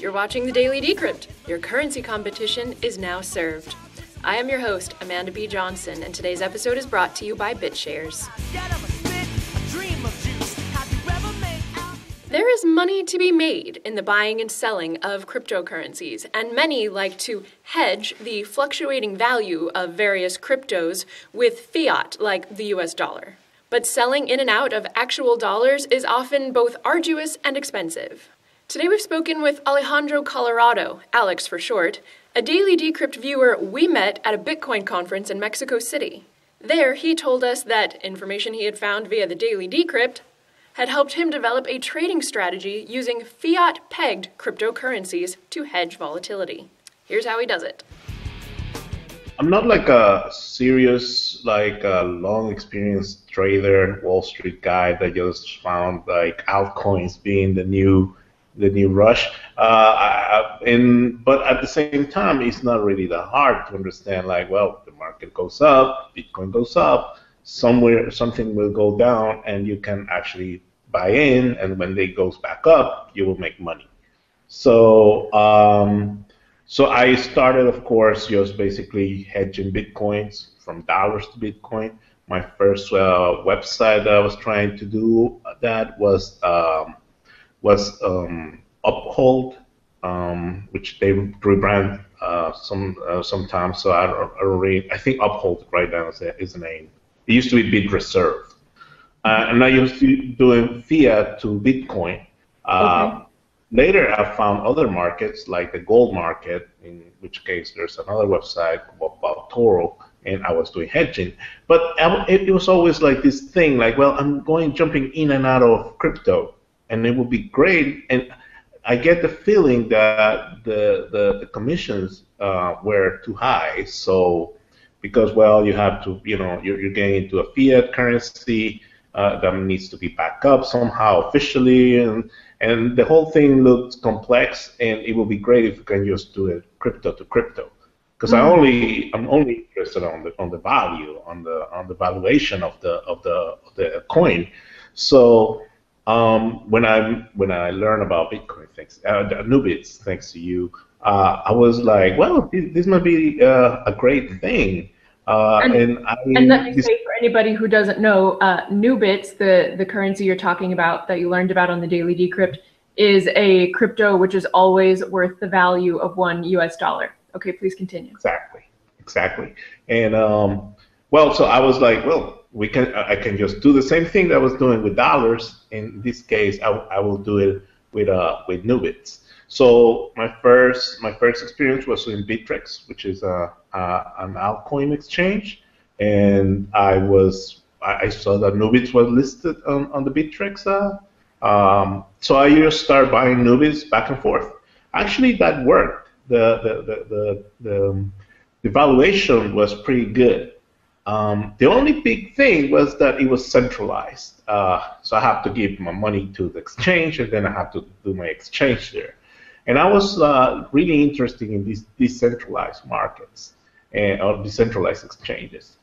You're watching the Daily Decrypt. Your currency competition is now served. I am your host, Amanda B. Johnson, and today's episode is brought to you by BitShares. There is money to be made in the buying and selling of cryptocurrencies, and many like to hedge the fluctuating value of various cryptos with fiat, like the US dollar. But selling in and out of actual dollars is often both arduous and expensive. Today we've spoken with Alexandro Colorado, Alex for short, a Daily Decrypt viewer we met at a Bitcoin conference in Mexico City. There, he told us that information he had found via the Daily Decrypt had helped him develop a trading strategy using fiat pegged cryptocurrencies to hedge volatility. Here's how he does it. I'm not like a serious, like a long experienced trader, Wall Street guy that just found like altcoins being the new the new rush. Uh, and but at the same time, it's not really that hard to understand. Like, well, the market goes up, Bitcoin goes up, somewhere something will go down, and you can actually buy in, and when it goes back up, you will make money. So, um, so I started, of course, just basically hedging bitcoins from dollars to Bitcoin. My first uh, website that I was trying to do that was um, was um, Uphold, um, which they rebrand uh, some uh, sometimes. So I don't, I don't really, I think Uphold right now is, is the name. It used to be BitReserve. Uh, and I used to doing fiat to Bitcoin. Uh, okay. Later, I found other markets like the gold market, in which case there's another website about Toro, and I was doing hedging. But it, was always like this thing, like, well, I'm going jumping in and out of crypto, and it would be great. And I get the feeling that the the, the commissions uh, were too high. So because well, you have to, you know, you're, you're getting into a fiat currency uh, that needs to be backed up somehow officially, and and the whole thing looks complex. And it would be great if we can just do it crypto to crypto, because mm-hmm. I only I'm only interested on the on the value, on the on the valuation of the of the of the coin. So um, when I when I learned about Bitcoin, thanks uh, Nubits, thanks to you, uh, I was like, well, this might be uh, a great thing. Uh, and, and, I, and, let me say for anybody who doesn't know, uh, Nubits, the, the currency you're talking about that you learned about on the Daily Decrypt, is a crypto which is always worth the value of one US dollar. Okay, please continue. Exactly, exactly. And um, well, so I was like, well, we can I can just do the same thing that I was doing with dollars. In this case, I, I will do it with uh with Nubits. So my first my first experience was in Bittrex, which is a, a an altcoin exchange, and I was I saw that Nubits was listed on, on the Bittrex. Uh, um, so I just started buying Nubits back and forth. Actually, that worked. The the the the, the, um, the valuation was pretty good. Um, the only big thing was that it was centralized. Uh, so I have to give my money to the exchange, and then I have to do my exchange there. And I was uh, really interested in these decentralized markets and, or decentralized exchanges.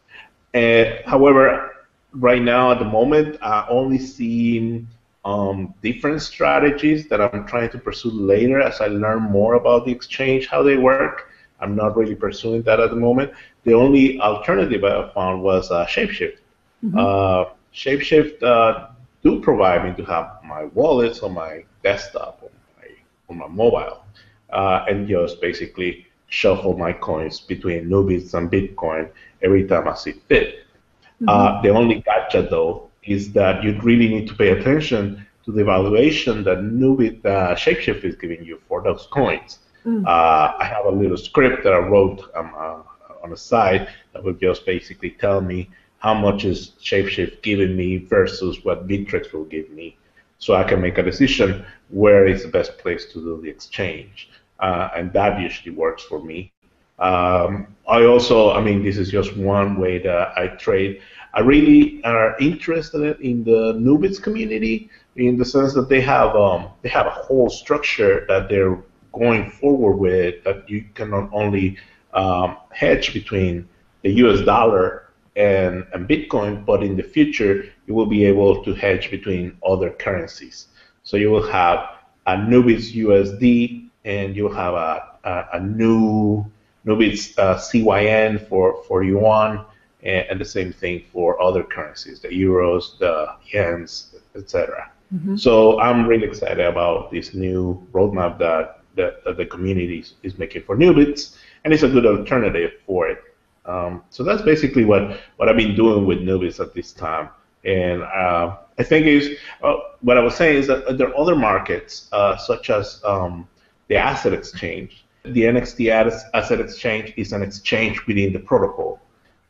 And, however, right now at the moment, I only see um, different strategies that I'm trying to pursue later as I learn more about the exchange, how they work. I'm not really pursuing that at the moment. The only alternative I found was uh, Shapeshift. Mm-hmm. Uh, Shapeshift uh, do provide me to have my wallets on my desktop on my mobile uh, and just basically shuffle my coins between Nubits and Bitcoin every time I see fit. Mm-hmm. Uh, the only gotcha though is that you really need to pay attention to the valuation that Nubit uh, Shapeshift is giving you for those coins. Mm-hmm. I have a little script that I wrote um, uh, on the side that will just basically tell me how much is Shapeshift giving me versus what Bittrex will give me so I can make a decision where is the best place to do the exchange. Uh, and that usually works for me. Um, I also, I mean, this is just one way that I trade. I really are interested in the Nubits community in the sense that they have um, they have a whole structure that they're going forward with that you can not only um, hedge between the U.S. dollar and, and Bitcoin, but in the future you will be able to hedge between other currencies. So you will have a Nubits USD and you will have a, a, a new Nubits uh, CYN for, for yuan, and, and, the same thing for other currencies, the euros, the yens, etc. Mm-hmm. So I'm really excited about this new roadmap that, that, that the community is, making for Nubits, and it's a good alternative for it. Um, so that's basically what, what I've been doing with Nubits at this time. And uh, I think is uh, what I was saying is that there are other markets uh, such as um, the asset exchange the NXT Asset Exchange is an exchange within the protocol.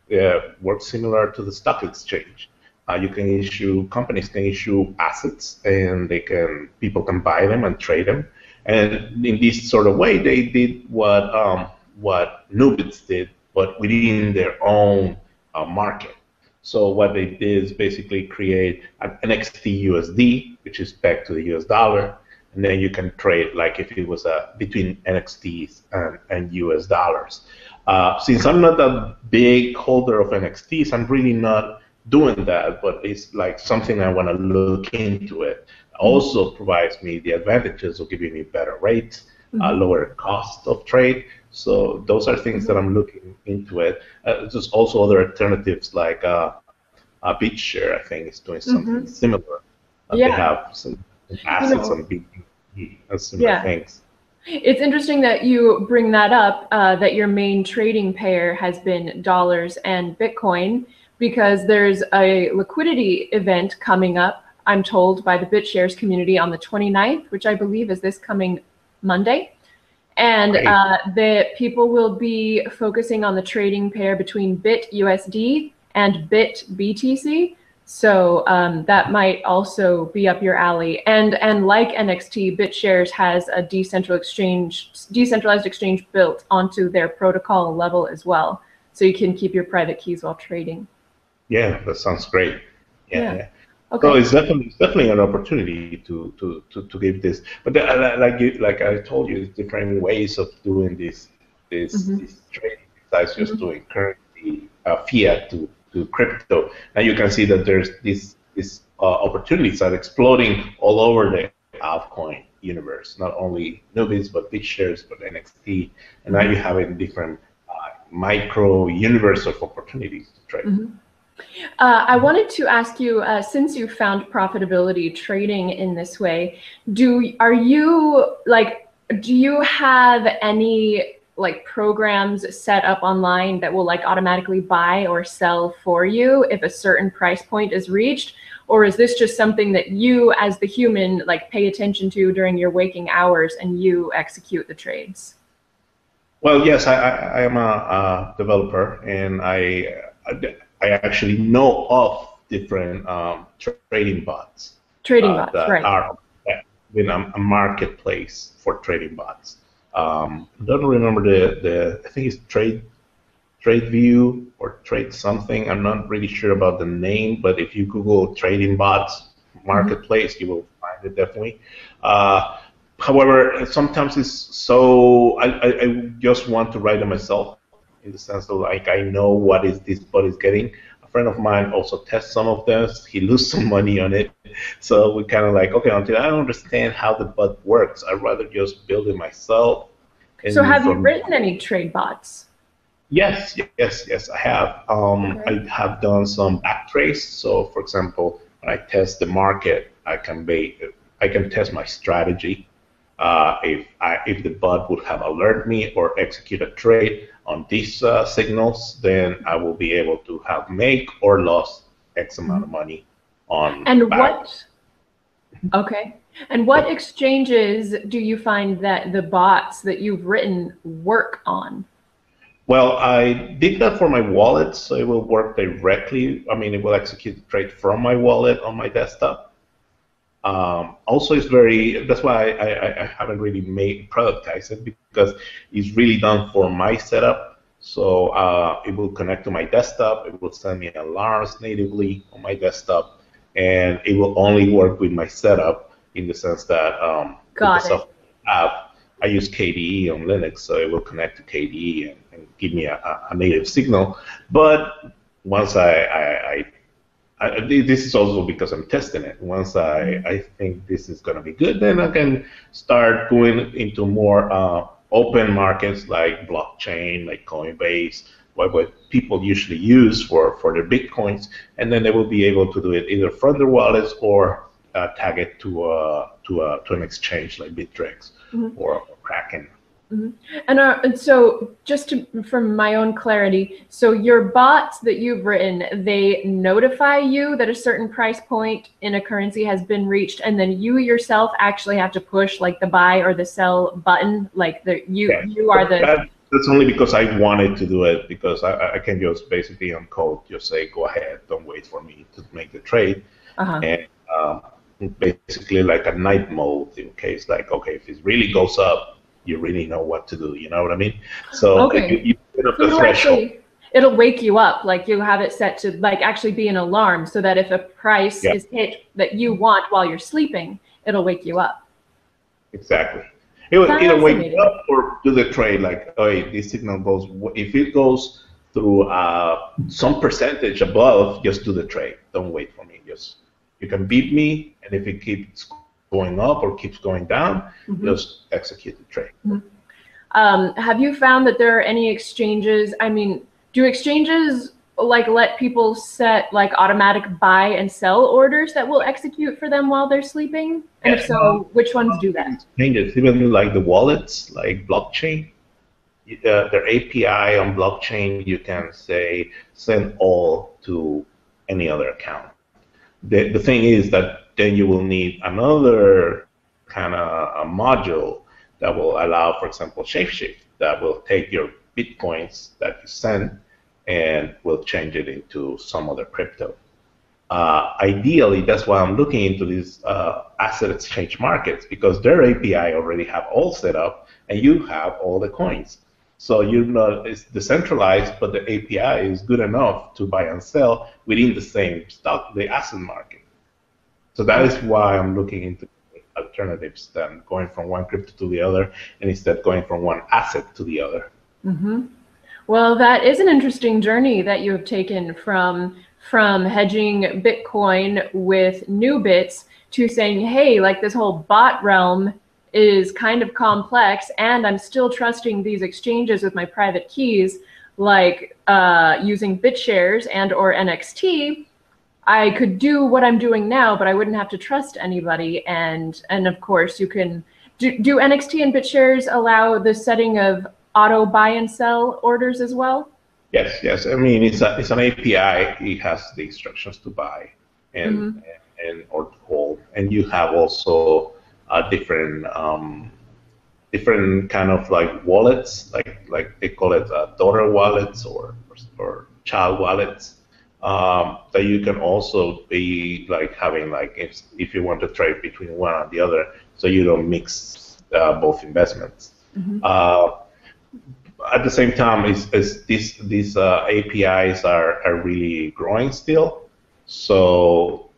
It works similar to the stock exchange. Uh, you can issue companies can issue assets, and they can people can buy them and trade them. And in this sort of way, they did what um, what Nubits did, but within their own uh, market. So what they did is basically create an NXT USD, which is pegged to the US dollar, and then you can trade like if it was a between NXTs and, and US dollars. Uh, since I'm not a big holder of NXTs, I'm really not doing that, but it's like something I want to look into it. Also provides me the advantages of giving me better rates, mm-hmm. uh, lower cost of trade. So those are things that I'm looking into it. Uh, there's also other alternatives like uh, uh, BitShare, I think, is doing something mm-hmm. similar. Uh, yeah. They have some assets on BTC and similar yeah. things. It's interesting that you bring that up, uh, that your main trading pair has been dollars and Bitcoin, because there's a liquidity event coming up, I'm told, by the BitShares community on the 29th, which I believe is this coming Monday. And uh, the people will be focusing on the trading pair between BIT USD and BIT BTC. So um, that might also be up your alley. And and like NXT, BitShares has a decentralized exchange, decentralized exchange built onto their protocol level as well, so you can keep your private keys while trading. Yeah, that sounds great. Yeah. yeah. Okay. So it's definitely it's definitely an opportunity to to to, to give this. But the, like you, like I told you, different ways of doing this this, mm-hmm. this trading besides just mm-hmm. doing currency uh, fiat to to crypto. Now you can see that there's these these uh, opportunities are exploding all over the altcoin universe. Not only Nubits, but BitShares, but NXT, and now you have a different uh, micro universe of opportunities to trade. Mm-hmm. Uh, I wanted to ask you, uh, since you found profitability trading in this way, do are you like, do you have any like programs set up online that will like automatically buy or sell for you if a certain price point is reached? Or is this just something that you as the human like pay attention to during your waking hours and you execute the trades? Well yes i, I am a, a, developer and i i actually know of different um, trading bots trading uh, bots right are in a, a marketplace for trading bots um, I don't remember the, the I think it's Trade TradeView or Trade something. I'm not really sure about the name, but if you Google trading bots marketplace, mm-hmm. you will find it definitely. Uh, however, sometimes it's so I, I, I, just want to write it myself in the sense of like I know what is this bot is getting. A friend of mine also tests some of this. He loses some money on it, so we kind of like okay until I don't understand how the bot works, I'd rather just build it myself. So have you written any trade bots? Yes, yes, yes, I have. Um, okay. I have done some backtrace. So, for example, when I test the market, I can be, I can test my strategy. Uh, if I, if the bot would have alert me or execute a trade on these uh, signals, then I will be able to have make or lost X amount of money on. And what? Okay. And what exchanges do you find that the bots that you've written work on? Well, I did that for my wallet, so it will work directly. I mean, it will execute the trade from my wallet on my desktop. Um, also, it's very. That's why I, I, I, haven't really made productized it because it's really done for my setup. So uh, it will connect to my desktop. It will send me alarms natively on my desktop, and it will only work with my setup in the sense that um, Got it. app, I use KDE on Linux, so it will connect to KDE and, and give me a, a, native signal. But once I, I, I, I, this is also because I'm testing it. Once I, Mm-hmm. I think this is going to be good, then I can start going into more uh, open markets like blockchain, like Coinbase, what, what people usually use for, for their bitcoins, and then they will be able to do it either from their wallets or uh, tag it to a, to a, to an exchange like Bittrex Mhm. or, or Kraken. And, uh, and so, just to, from my own clarity, so your bots that you've written, they notify you that a certain price point in a currency has been reached, and then you yourself actually have to push like the buy or the sell button. Like the you Yeah. you are the That, that's only because I wanted to do it because I, I can just basically on code just say go ahead, don't wait for me to make the trade, uh-huh. and um, basically like a night mode in case like okay if it really goes up, you really know what to do. You know what I mean? So Okay. you, up the threshold. actually, it'll wake you up. Like you have it set to like actually be an alarm, so that if a price Yeah. is hit that you want while you're sleeping, it'll wake you up. Exactly. It will either wake you up or do the trade like, oh, this signal goes, if it goes through uh, some percentage above, just do the trade. Don't wait for me. Just you can beat me, and if it keeps going up or keeps going down, Mhm. just execute the trade. Um, have you found that there are any exchanges? I mean, do exchanges like let people set like automatic buy and sell orders that will execute for them while they're sleeping? And if so, which ones do that? Changes, even like the wallets, like blockchain, uh, their API on blockchain, you can say send all to any other account. The, the thing is that then you will need another kind of a module that will allow, for example, Shapeshift that will take your bitcoins that you send and will change it into some other crypto. Uh, ideally, that's why I'm looking into these uh, asset exchange markets because their API already have all set up, and you have all the coins. So you're not it's decentralized, but the API is good enough to buy and sell within the same stock, the asset market. So that is why I'm looking into alternatives than going from one crypto to the other, and instead going from one asset to the other. hmm Well, that is an interesting journey that you have taken from from hedging Bitcoin with Nubits to saying, hey, like this whole bot realm is kind of complex, and I'm still trusting these exchanges with my private keys, like uh, using BitShares and or NXT. I could do what I'm doing now, but I wouldn't have to trust anybody. And and of course, you can do, do NXT and BitShares allow the setting of auto buy and sell orders as well? Yes, yes. I mean, it's a, it's an API. It has the instructions to buy and Mhm. and or to hold, and you have also uh, different um, different kind of like wallets, like like they call it uh, daughter wallets or or child wallets. Um, that you can also be like having like if if you want to trade between one and the other, so you don't mix uh, both investments. Mhm. Uh, at the same time, is, is these these uh, APIs are, are really growing still, so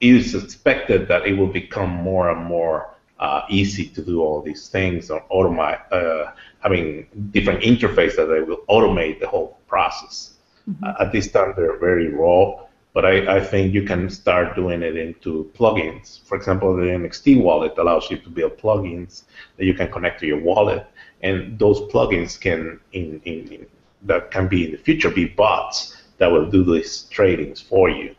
it is expected that it will become more and more uh, easy to do all these things or automate uh, having different interfaces that they will automate the whole process. Uh, at this time, they're very raw, but I, I think you can start doing it into plugins. For example, the NXT wallet allows you to build plugins that you can connect to your wallet, and those plugins can, in, in, in that can be in the future, be bots that will do these tradings for you.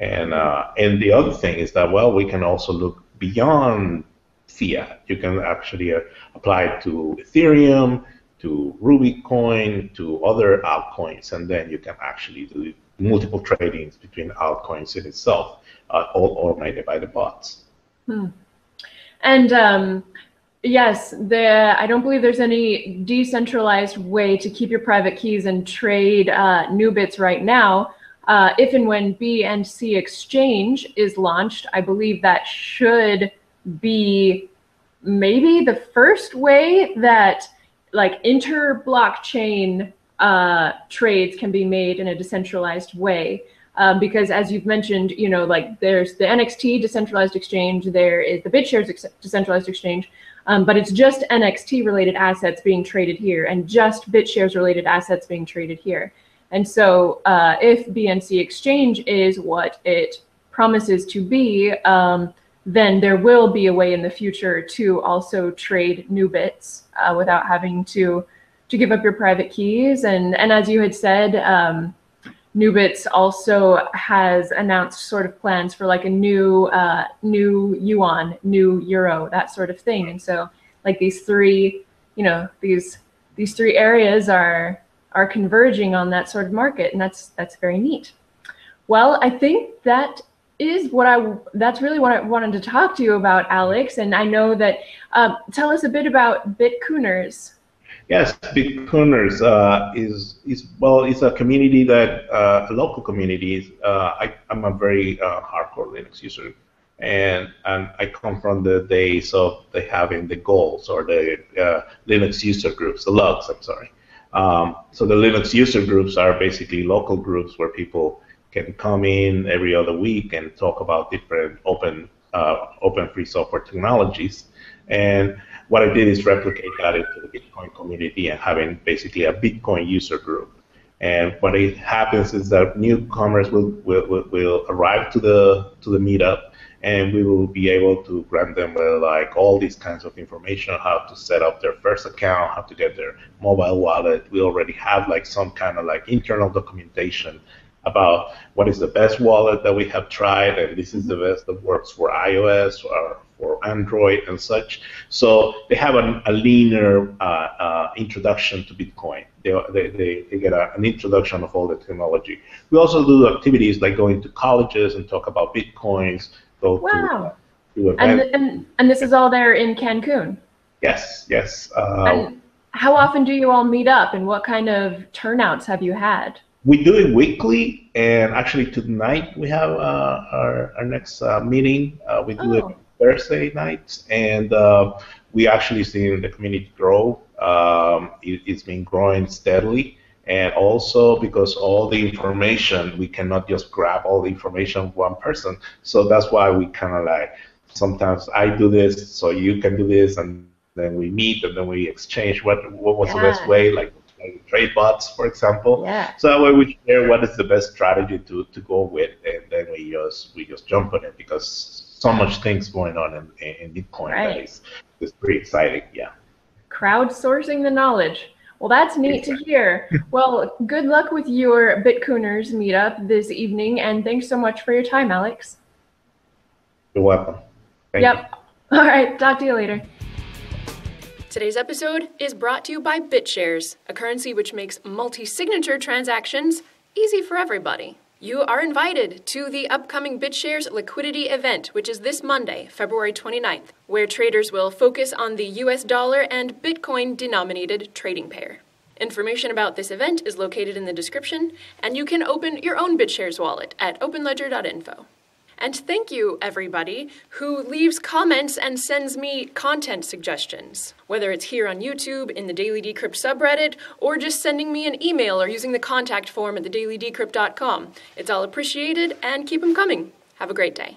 And uh, and the other thing is that well, we can also look beyond fiat. You can actually uh, apply it to Ethereum, to Ruby coin, to other altcoins, and then you can actually do multiple tradings between altcoins in itself, uh, all automated by the bots. And um, yes, the I don't believe there's any decentralized way to keep your private keys and trade uh, Nubits right now. Uh, if and when BNC Exchange is launched, I believe that should be maybe the first way that like inter-blockchain uh, trades can be made in a decentralized way. Um, because as you've mentioned, you know, like there's the NXT decentralized exchange, there is the BitShares ex- decentralized exchange, um, but it's just NXT related assets being traded here and just BitShares related assets being traded here. And so, uh, if BNC Exchange is what it promises to be, um, then there will be a way in the future to also trade Nubits uh, without having to to give up your private keys. And and as you had said, um, Nubits also has announced sort of plans for like a new uh, new yuan, new euro, that sort of thing. And so like these three, you know, these these three areas are are converging on that sort of market, and that's that's very neat. Well, I think that is what I that's really what I wanted to talk to you about, Alex. And I know that uh, tell us a bit about Bitcuners. Yes, Bitcuners uh, is is well, it's a community that uh, a local community. Uh, I, I'm a very uh, hardcore Linux user, and and I come from the days of the having the goals or the uh, Linux user groups, the lugs. I'm sorry. Um, so the Linux user groups are basically local groups where people can come in every other week and talk about different open uh, open free software technologies. And what I did is replicate that into the Bitcoin community and having basically a Bitcoin user group. And what it happens is that newcomers will, will, will, arrive to the to the meetup, and we will be able to grant them with like all these kinds of information on how to set up their first account, how to get their mobile wallet. We already have like some kind of like internal documentation about what is the best wallet that we have tried, and this is the best that works for iOS or for Android and such. So they have a, a leaner uh, uh, introduction to Bitcoin. They, they, they get a, an introduction of all the technology. We also do activities like going to colleges and talk about Bitcoins. Go wow. to, to events. And, and, and this is all there in Cancun? Yes, yes. Uh, and how often do you all meet up, and what kind of turnouts have you had? We do it weekly, and actually tonight we have uh, our, our next uh, meeting. Uh, we do oh. it Thursday nights, and uh, we actually seen the community grow. Um, it, has been growing steadily, and also because all the information we cannot just grab all the information of one person. So that's why we kind of like sometimes I do this, so you can do this, and then we meet and then we exchange what what was yeah. the best way, like like trade bots, for example. Yeah. So that way we share what is the best strategy to, to go with, and then we just we just jump on it because so much things going on in, in Bitcoin right. that is, is pretty exciting. Yeah. Crowdsourcing the knowledge. Well, that's neat to hear. Well, good luck with your Bitcuners meetup this evening, and thanks so much for your time, Alex. You're welcome. Thank yep. You. All right. Talk to you later. Today's episode is brought to you by BitShares, a currency which makes multi signature transactions easy for everybody. You are invited to the upcoming BitShares liquidity event, which is this Monday, February 29th, where traders will focus on the US dollar and Bitcoin denominated trading pair. Information about this event is located in the description, and you can open your own BitShares wallet at openledger.info. And thank you, everybody, who leaves comments and sends me content suggestions. Whether it's here on YouTube, in the Daily Decrypt subreddit, or just sending me an email or using the contact form at thedailydecrypt.com. It's all appreciated, and keep them coming. Have a great day.